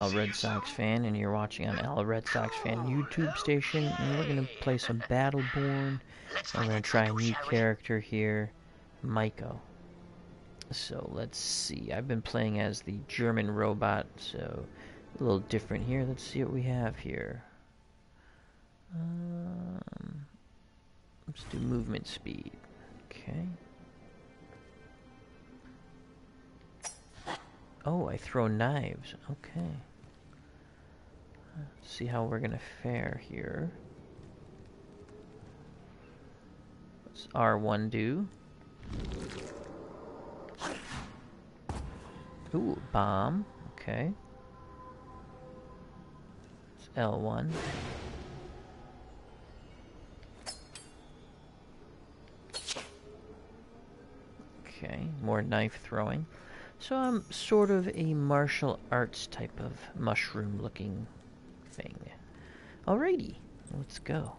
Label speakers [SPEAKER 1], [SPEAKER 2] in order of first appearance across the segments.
[SPEAKER 1] a Red Sox fan, and you're watching on Al Red Sox fan YouTube station. And we're gonna play some Battleborn. I'm gonna try a new character here, Miko. So let's see. I've been playing as the German robot, so a little different here. Let's see what we have here. Um, let's do movement speed. Okay. Oh, I throw knives. Okay. Let's see how we're gonna fare here. What's R1 do? Ooh, bomb. Okay. It's L1. Okay, more knife throwing. So I'm sort of a martial arts type of mushroom looking thing. Alrighty, let's go.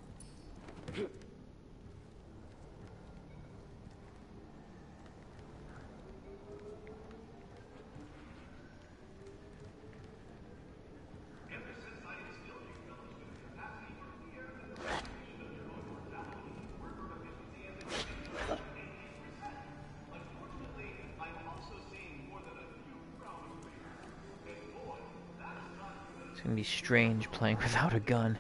[SPEAKER 1] Strange playing without a gun.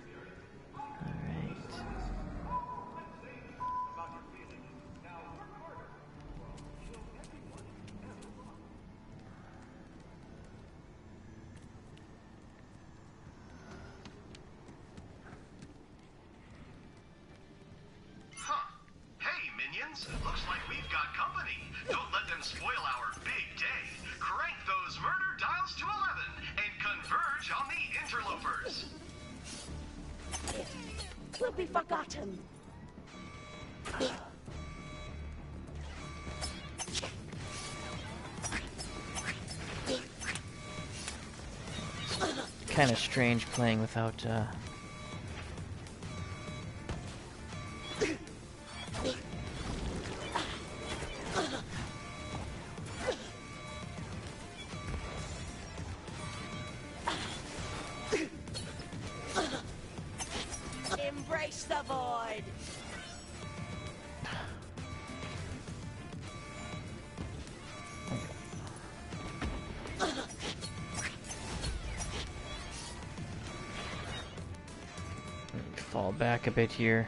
[SPEAKER 2] Be forgotten.
[SPEAKER 1] Kind of strange playing without, uh... fall back a bit here.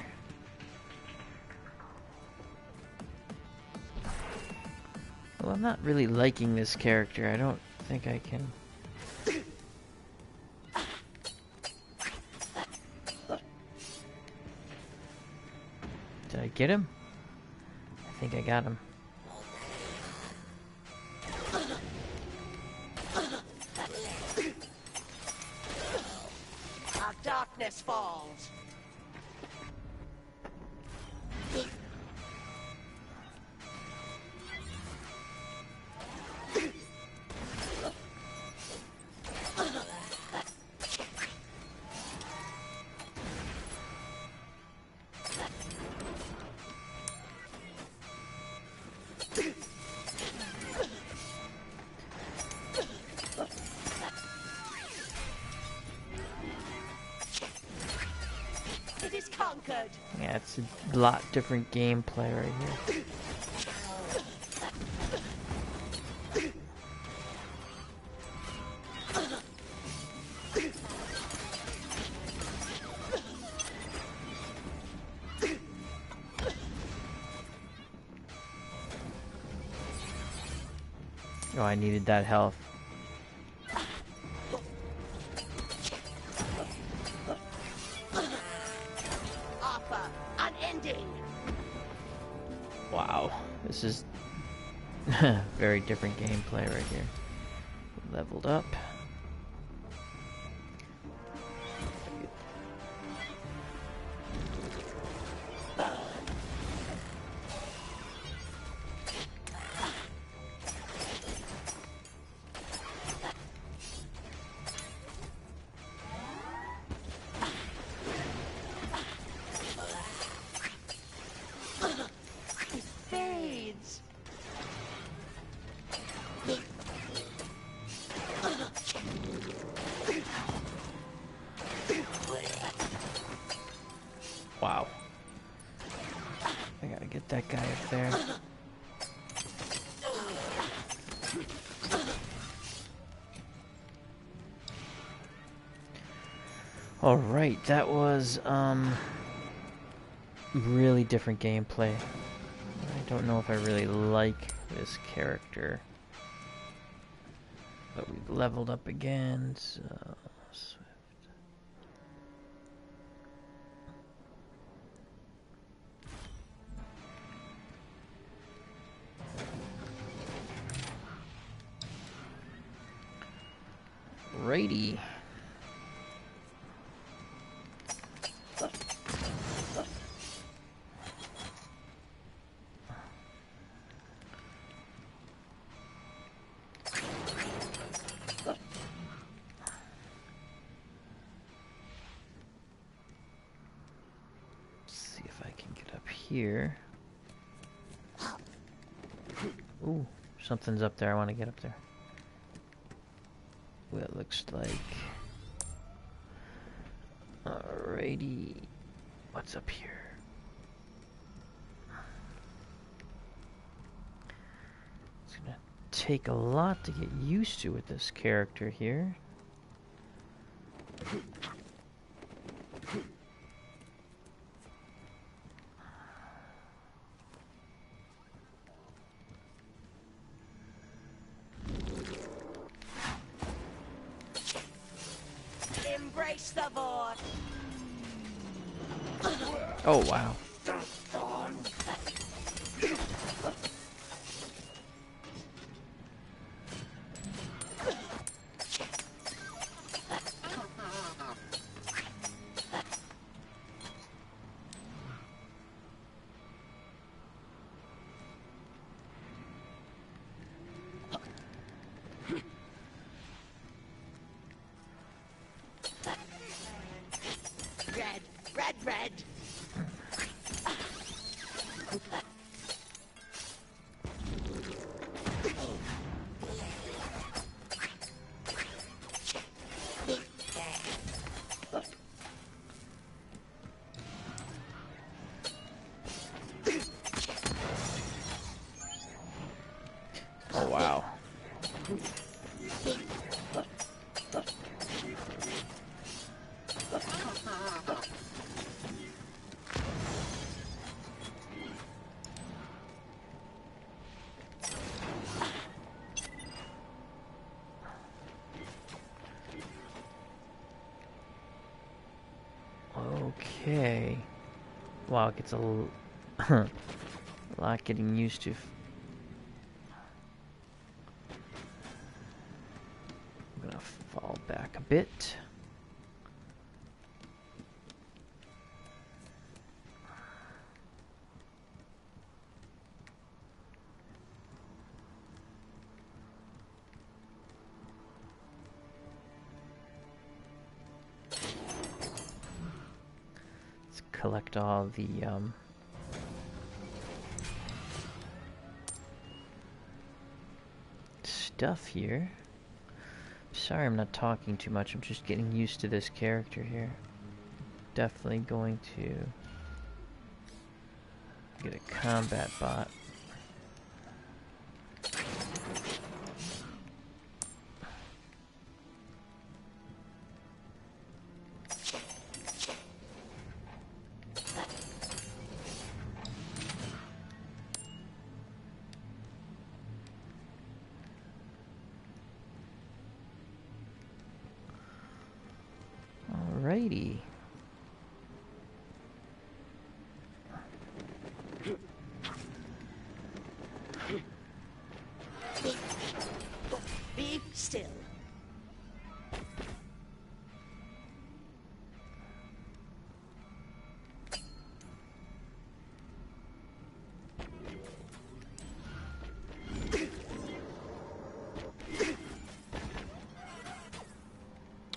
[SPEAKER 1] Well, I'm not really liking this character. I don't think I can... Did I get him? I think I got him. Yeah, it's a lot different gameplay right here. Oh, I needed that health. very different gameplay right here. Leveled up. Alright, that was, um, really different gameplay. I don't know if I really like this character. But we've leveled up again, so... Swift. Righty. Here. Ooh, something's up there. I want to get up there. Well, it looks like. Alrighty. What's up here? It's gonna take a lot to get used to with this character here.
[SPEAKER 2] Red,
[SPEAKER 1] Okay. Wow, it gets a l- a lot getting used to. I'm gonna fall back a bit. All the um, stuff here. Sorry I'm not talking too much, I'm just getting used to this character here. Definitely going to get a combat bot.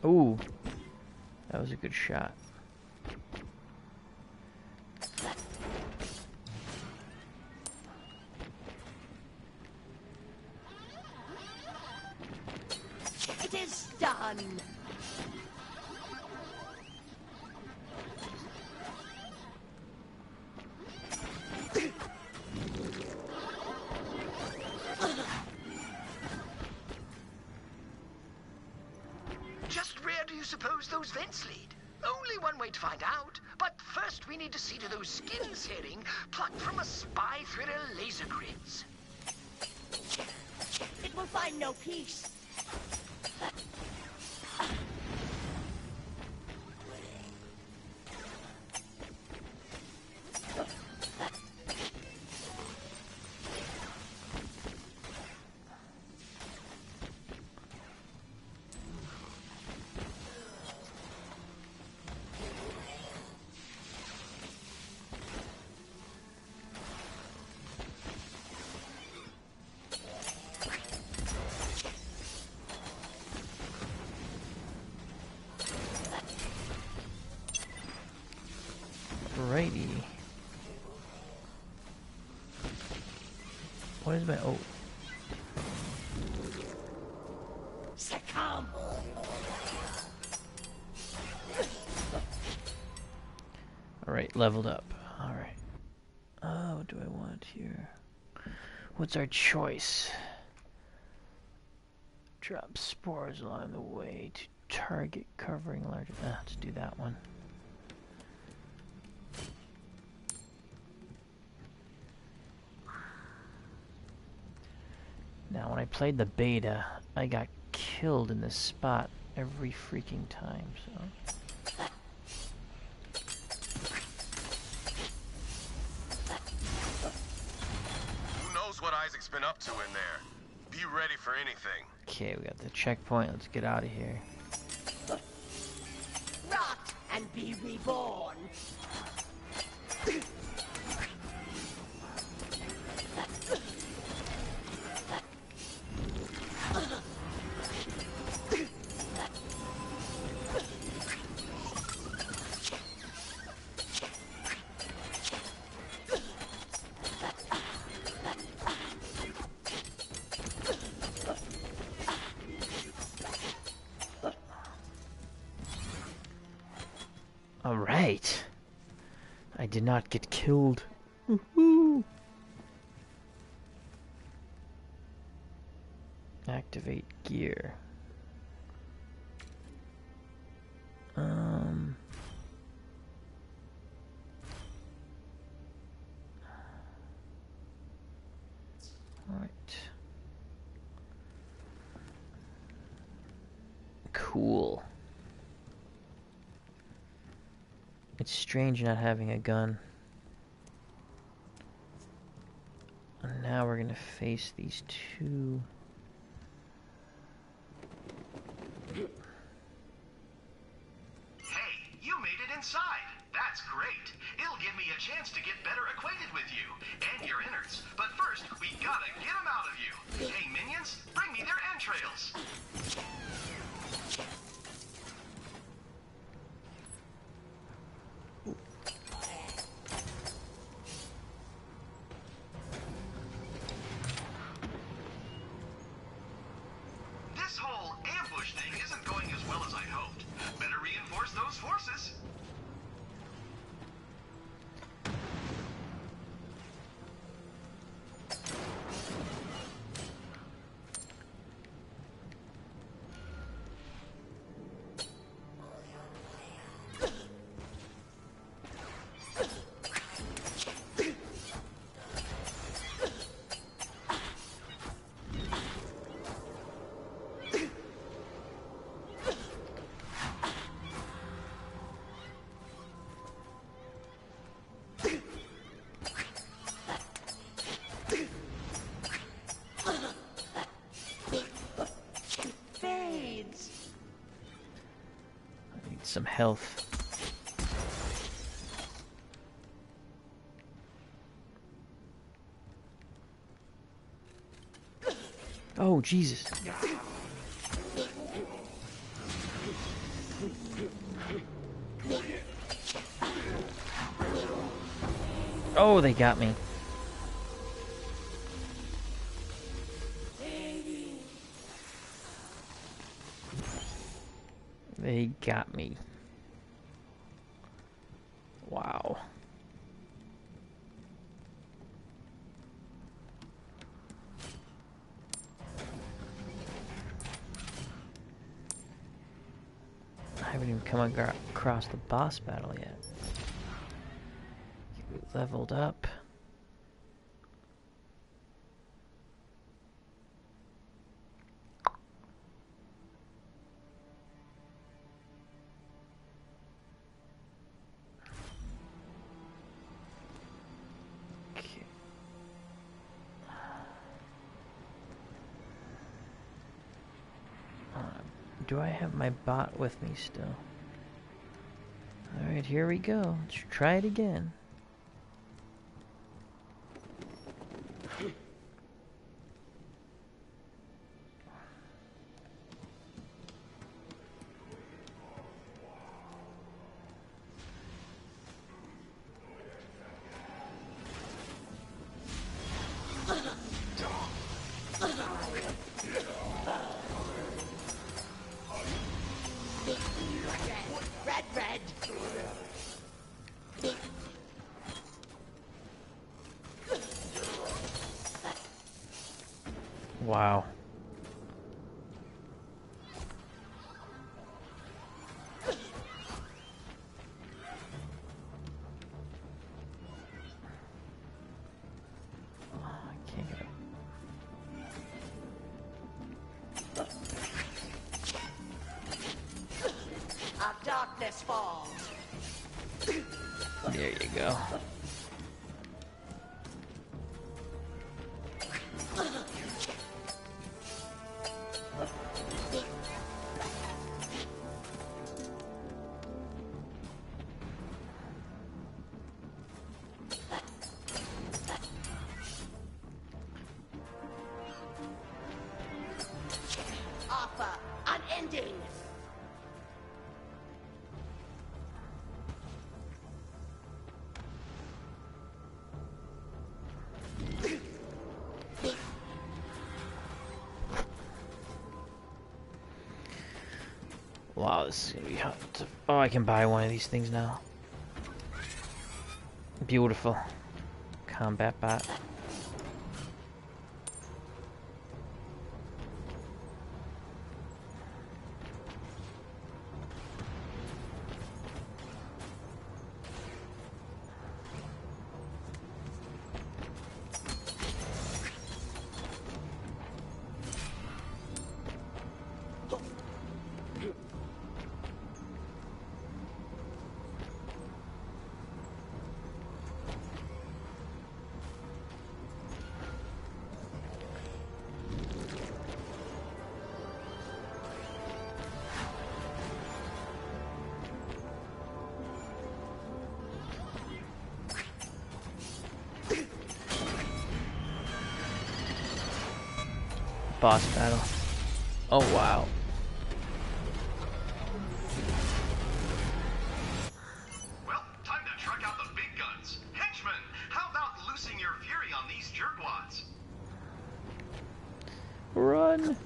[SPEAKER 1] Ooh. That was a good shot.
[SPEAKER 2] Is
[SPEAKER 1] my oh Alright, leveled up. Alright. Oh, what do I want here? What's our choice? Drop spores along the way to target covering larger. Ah, let's do that one. Now, when I played the beta, I got killed in this spot every freaking time, so.
[SPEAKER 3] Who knows what Isaac's been up to in there? Be ready for anything.
[SPEAKER 1] Okay, we got the checkpoint. Let's get out of here.
[SPEAKER 2] Rot and be reborn.
[SPEAKER 1] Did not get killed. Mm-hmm. Strange not having a gun. And now we're gonna face these two.
[SPEAKER 3] Hey, you made it inside. That's great. It'll give me a chance to get better acquainted with you and your innards. But first, we gotta get them out of you. Hey, minions, bring me their entrails.
[SPEAKER 1] Some health. Oh, Jesus. Oh, they got me. Got me. Wow. I haven't even come across the boss battle yet. Leveled up. My bot with me still? Alright, here we go. Let's try it again.
[SPEAKER 2] Falls.
[SPEAKER 1] There you go. I can buy one of these things now. Beautiful. Combat bot. Boss battle. Oh, wow.
[SPEAKER 3] Well, time to truck out the big guns. Henchmen, how about loosing your fury on these jerkwads?
[SPEAKER 1] Run!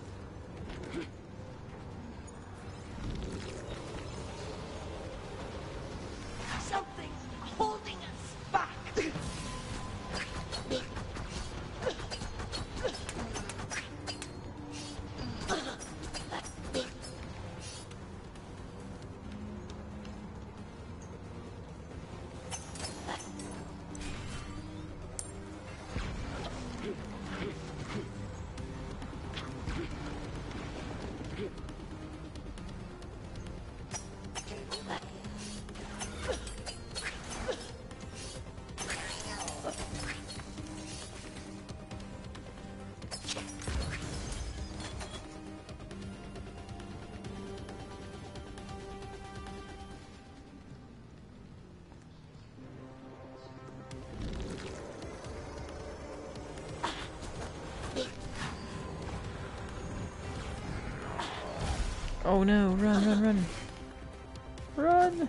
[SPEAKER 1] Oh no, run, run, run. Run!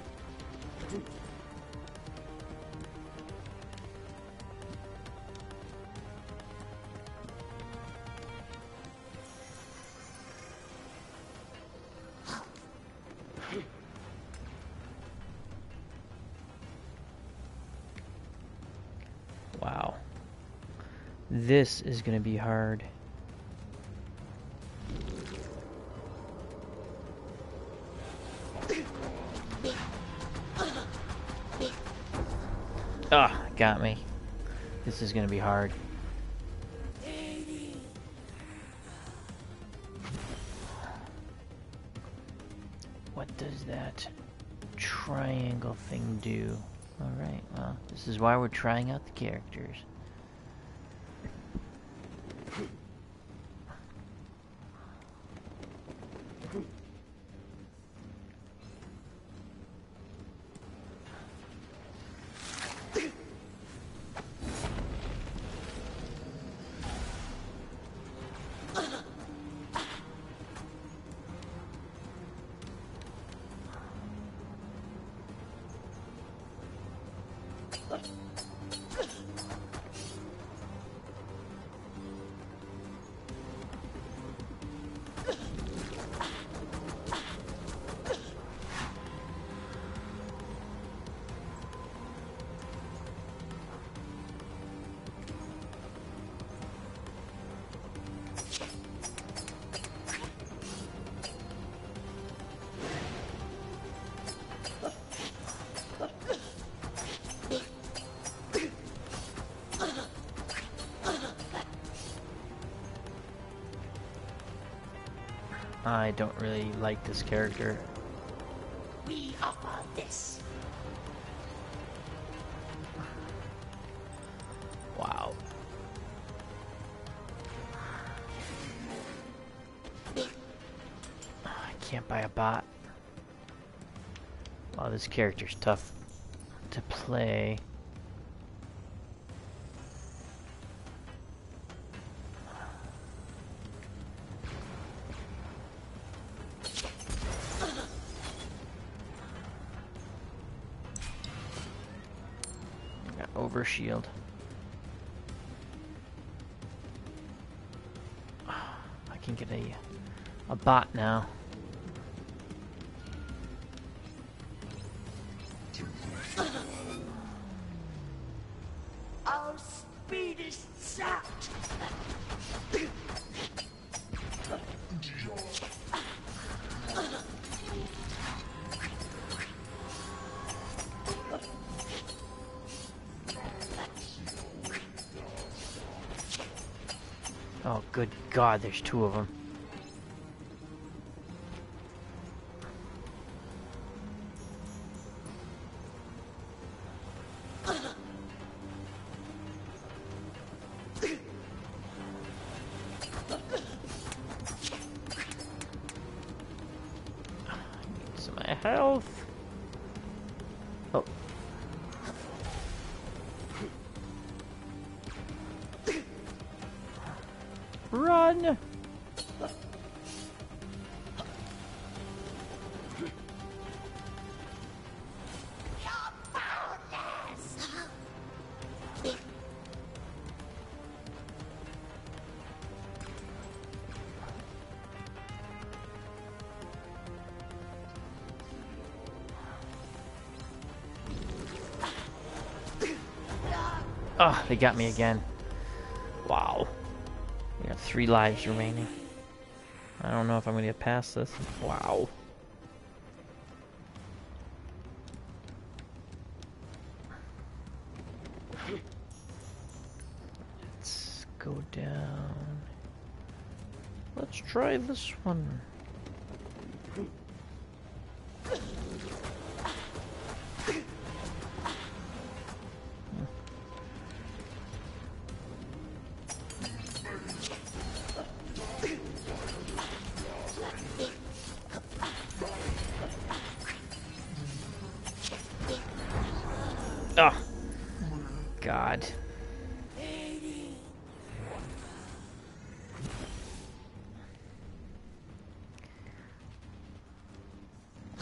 [SPEAKER 1] Wow. This is gonna be hard. Ah, got me. This is gonna be hard. What does that triangle thing do? Alright, well, this is why we're trying out the characters. I don't really like this character.
[SPEAKER 2] We offer this.
[SPEAKER 1] Wow. Ah, I can't buy a bot. Wow, this character's tough to play. Got overshield. I can get a a bot now. God, there's two of them. Some health. Oh, they got me again. Wow. We got three lives remaining. I don't know if I'm gonna get past this. Wow. Let's go down. Let's try this one.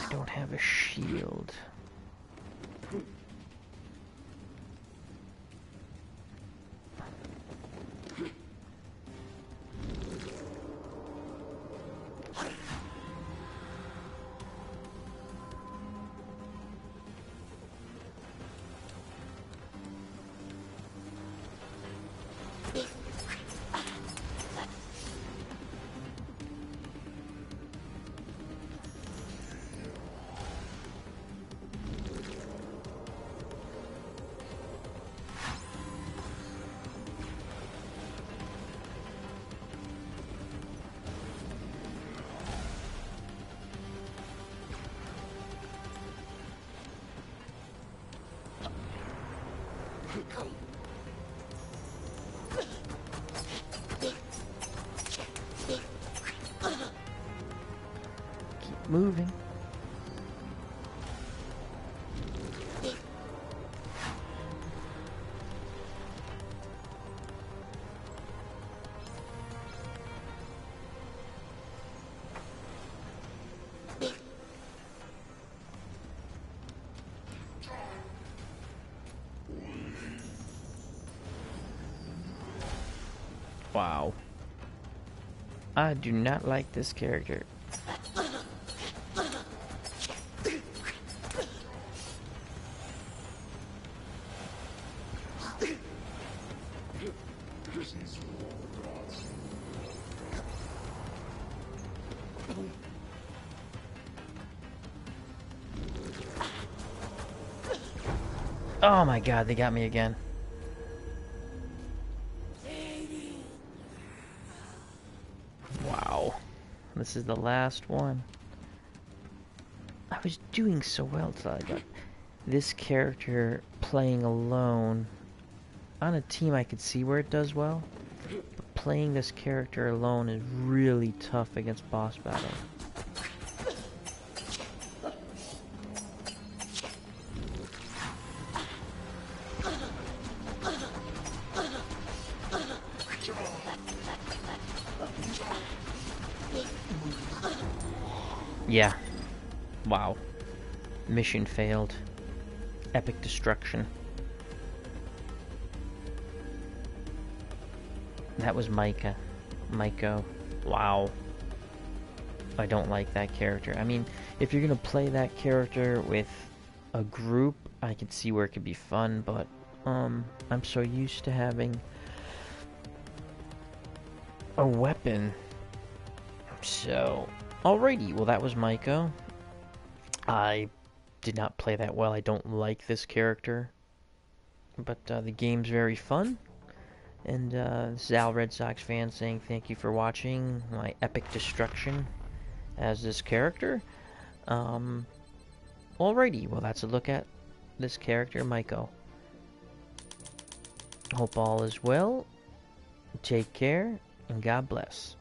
[SPEAKER 1] I don't have a shield. Moving. Wow. I do not like this character. Oh my god, they got me again. Wow. This is the last one. I was doing so well till I got this character playing alone. On a team I could see where it does well. But playing this character alone is really tough against boss battle. Mission failed. Epic destruction. That was Micah. Miko. Wow. I don't like that character. I mean, if you're gonna play that character with a group, I can see where it could be fun, but um, I'm so used to having a weapon. So, alrighty. Well, that was Miko. I did not play that well. I don't like this character, but uh, the game's very fun. And uh, this is Al Red Sox fan saying thank you for watching my epic destruction as this character. Um, alrighty, well that's a look at this character, Miko. Hope all is well. Take care, and God bless.